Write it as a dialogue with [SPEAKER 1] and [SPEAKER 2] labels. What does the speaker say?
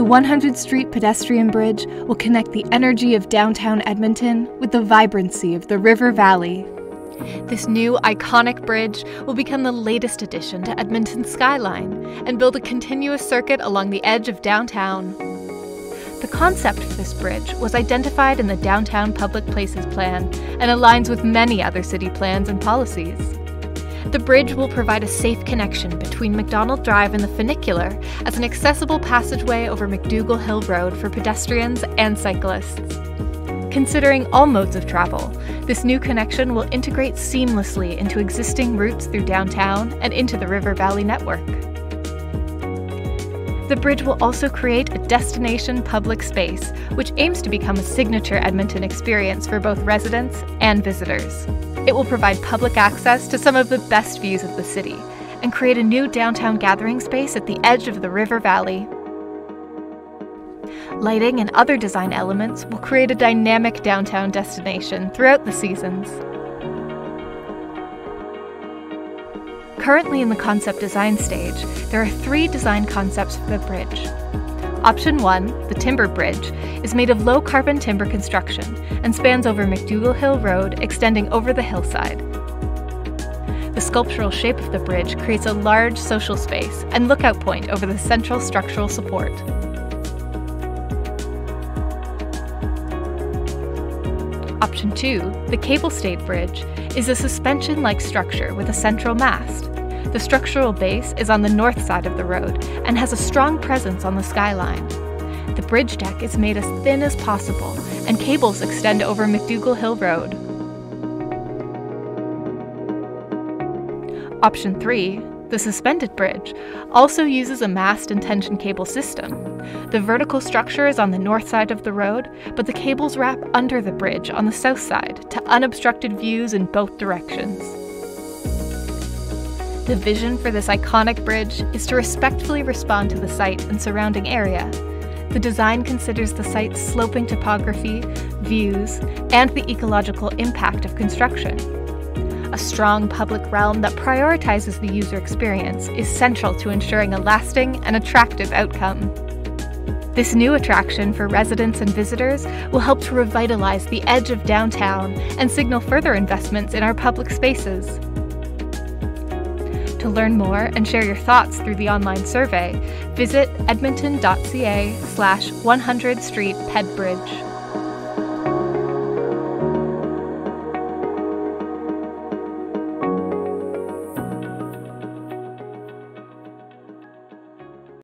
[SPEAKER 1] The 100th Street pedestrian bridge will connect the energy of downtown Edmonton with the vibrancy of the river valley.
[SPEAKER 2] This new iconic bridge will become the latest addition to Edmonton's skyline and build a continuous circuit along the edge of downtown. The concept for this bridge was identified in the Downtown Public Places Plan and aligns with many other city plans and policies. The bridge will provide a safe connection between Macdonald Drive and the funicular as an accessible passageway over McDougall Hill Road for pedestrians and cyclists. Considering all modes of travel, this new connection will integrate seamlessly into existing routes through downtown and into the River Valley network. The bridge will also create a destination public space, which aims to become a signature Edmonton experience for both residents and visitors. It will provide public access to some of the best views of the city and create a new downtown gathering space at the edge of the River Valley. Lighting and other design elements will create a dynamic downtown destination throughout the seasons. Currently in the concept design stage, there are three design concepts for the bridge. Option 1, the timber bridge, is made of low carbon timber construction and spans over McDougall Hill Road, extending over the hillside. The sculptural shape of the bridge creates a large social space and lookout point over the central structural support. Option 2, the cable stayed bridge, is a suspension like structure with a central mast. The structural base is on the north side of the road and has a strong presence on the skyline. The bridge deck is made as thin as possible, and cables extend over McDougall Hill Road. Option 3, the suspended bridge, also uses a mast and tension cable system. The vertical structure is on the north side of the road, but the cables wrap under the bridge on the south side to unobstructed views in both directions. The vision for this iconic bridge is to respectfully respond to the site and surrounding area. The design considers the site's sloping topography, views, and the ecological impact of construction. A strong public realm that prioritizes the user experience is central to ensuring a lasting and attractive outcome. This new attraction for residents and visitors will help to revitalize the edge of downtown and signal further investments in our public spaces. To learn more and share your thoughts through the online survey, visit edmonton.ca slash 100 Street Pedbridge.